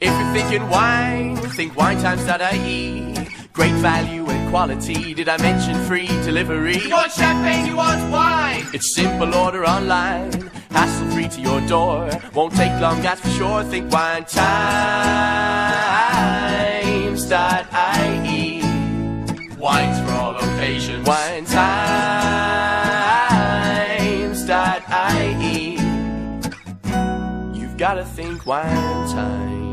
If you're thinking wine, think winetimes.ie. Great value and quality. Did I mention free delivery? You want champagne, you want wine. It's simple, order online. Hassle free to your door. Won't take long, that's for sure. Think winetimes.ie. Wines for all occasions. Winetimes.ie. You've gotta think wine times.